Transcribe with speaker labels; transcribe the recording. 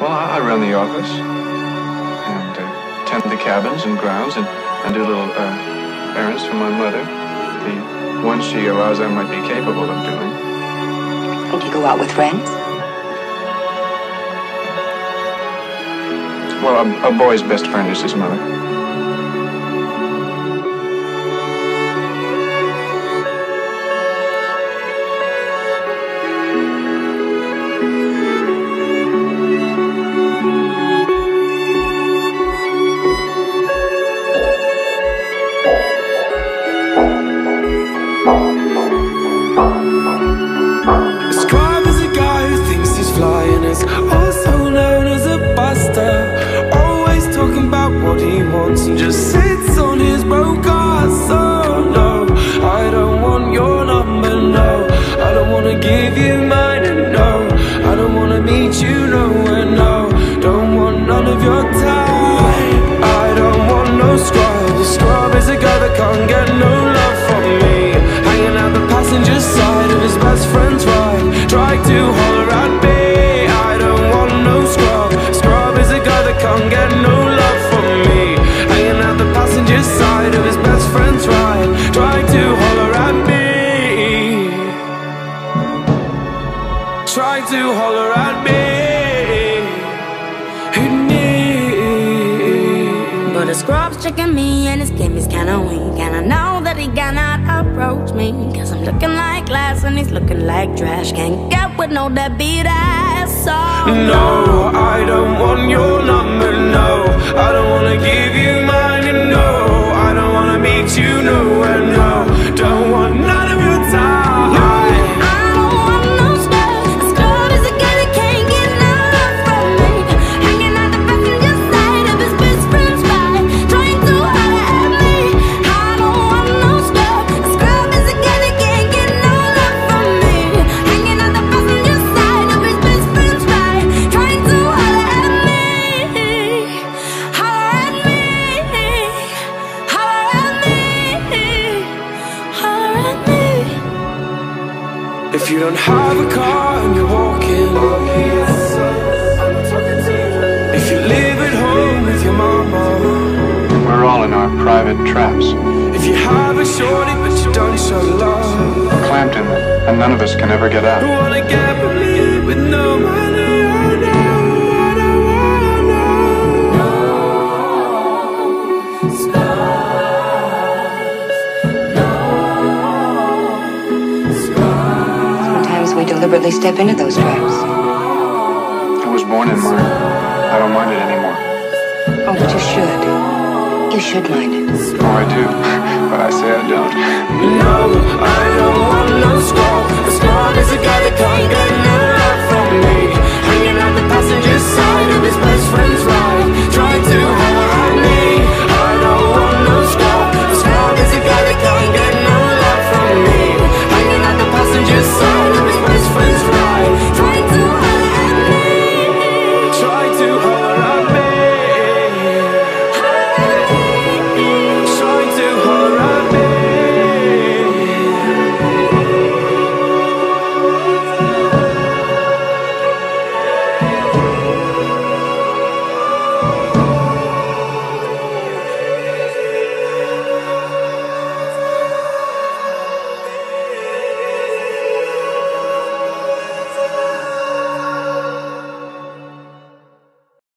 Speaker 1: Well, I, I run the office and uh, tend the cabins and grounds and, and do little uh, errands for my mother. The ones she allows I might be capable of doing.
Speaker 2: And you go out with friends?
Speaker 1: Well, a, a boy's best friend is his mother.
Speaker 3: No I don't wanna give you mine, and no I don't wanna meet you to holler at me.
Speaker 4: But the scrub's checking me and his game is kinda weak. And I know that he cannot approach me. Cause I'm looking like glass and he's looking like trash. Can't get with no deadbeat ass so
Speaker 3: No, I don't If you don't have a car and you're walking If you live at home with your mama
Speaker 1: We're all in our private traps.
Speaker 3: If you have a shorty but you don't show love
Speaker 1: Clamped in them, and none of us can ever get out
Speaker 2: deliberately step into those traps.
Speaker 1: I was born in mine. I don't mind it anymore.
Speaker 2: Oh, but you should. You should mind it.
Speaker 1: Oh, I do. But I say I don't.
Speaker 3: No,